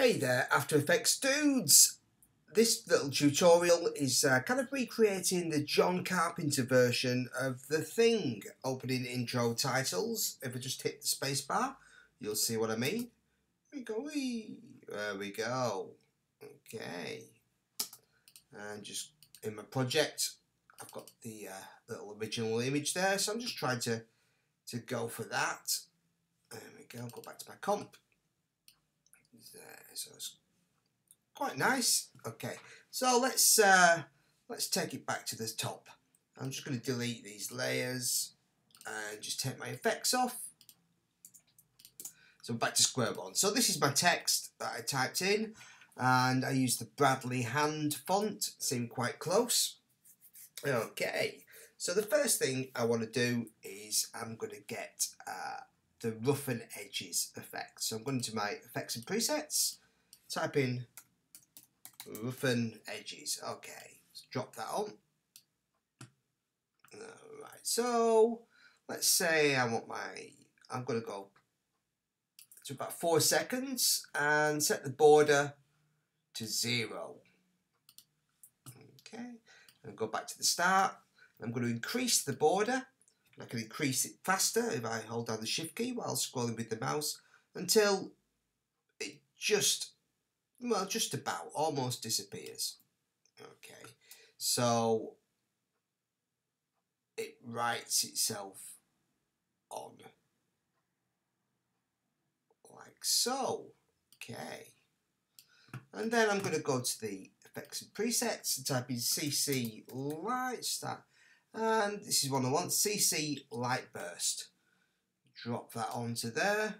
Hey there, After Effects dudes! This little tutorial is uh, kind of recreating the John Carpenter version of The Thing opening intro titles. If I just hit the spacebar, you'll see what I mean. There we go, there we go. Okay. And just in my project, I've got the uh, little original image there, so I'm just trying to, to go for that. There we go, go back to my comp there. So it's quite nice. Okay, so let's uh, let's take it back to the top. I'm just going to delete these layers and just take my effects off. So back to square one. So this is my text that I typed in and I used the Bradley Hand font. Seemed quite close. Okay, so the first thing I want to do is I'm going to get uh, the roughen edges effect. So I'm going to my effects and presets, type in roughen edges. Okay, let's drop that on. Alright, so let's say I want my, I'm going to go to about four seconds and set the border to zero. Okay, and go back to the start. I'm going to increase the border I can increase it faster if I hold down the shift key while scrolling with the mouse until it just, well, just about almost disappears. Okay, so it writes itself on like so. Okay, and then I'm going to go to the effects and presets and type in CC Light Start and this is one I want, CC Light Burst. Drop that onto there.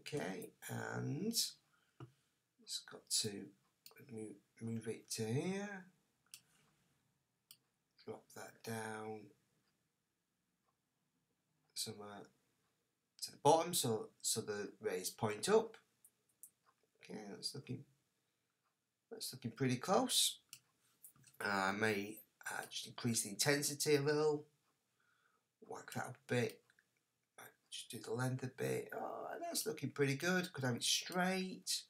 Okay, and it's got to move, it to here. Drop that down somewhere to the bottom so so the rays point up. Okay, that's looking that's looking pretty close. I may uh, just increase the intensity a little, whack that up a bit, just do the length a bit. Oh, that's looking pretty good. Could have it straight.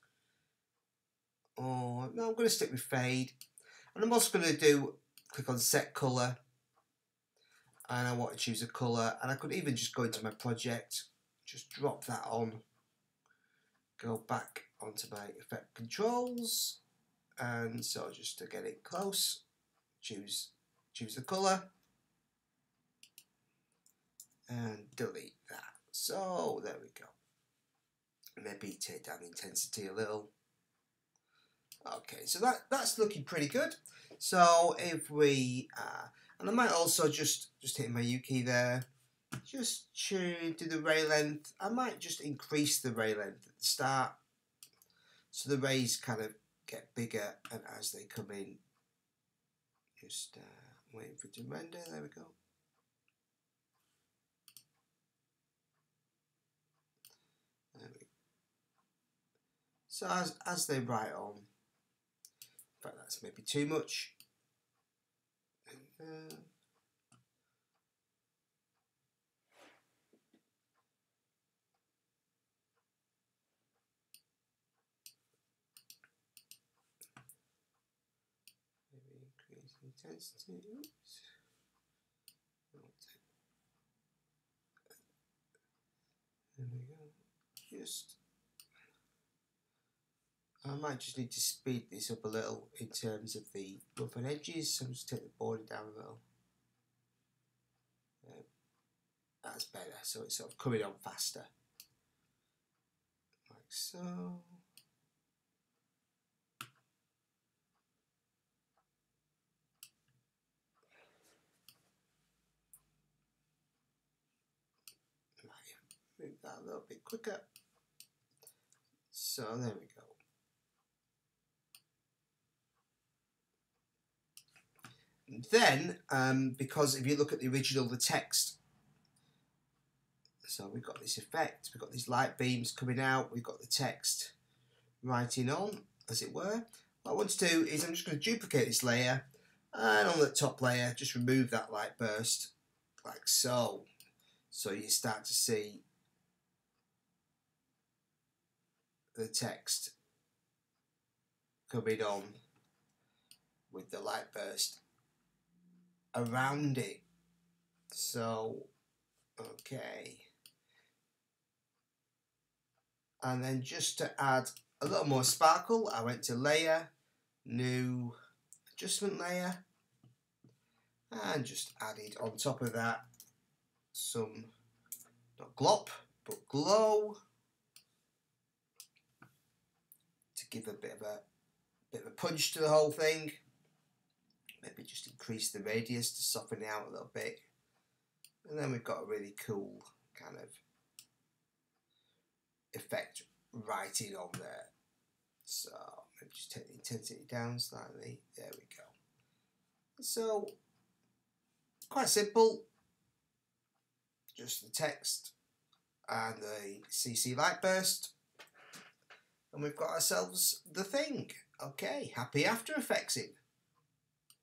Oh, no, I'm going to stick with fade. And I'm also going to do, click on set colour. And I want to choose a colour. And I could even just go into my project, just drop that on. Go back onto my effect controls. And so just to get it close, choose choose the color. And delete that. So there we go. Maybe take down intensity a little. Okay so that that's looking pretty good. So if we uh, and I might also just just hit my U key there. Just tune to the ray length. I might just increase the ray length at the start so the rays kind of get bigger and as they come in just uh, waiting for it to render. There we go. There we go. So as, as they write on, fact that's maybe too much. And, uh, Oops. There we go. Just. I might just need to speed this up a little in terms of the rough edges. So I'm just take the border down a little. Um, that's better. So it's sort of coming on faster. Like so. move a little bit quicker. So there we go. And then, um, because if you look at the original, the text, so we've got this effect, we've got these light beams coming out, we've got the text writing on, as it were. What I want to do is I'm just going to duplicate this layer, and on the top layer, just remove that light burst, like so. So you start to see the text coming on with the light burst around it. So, okay. And then just to add a little more sparkle, I went to layer, new adjustment layer, and just added on top of that some, not glop, but glow to give a bit of a bit of a punch to the whole thing. Maybe just increase the radius to soften it out a little bit. And then we've got a really cool kind of effect writing on there. So maybe just take the intensity down slightly. There we go. So quite simple. Just the text and the CC light burst. And we've got ourselves the thing. Okay, happy After Effects in.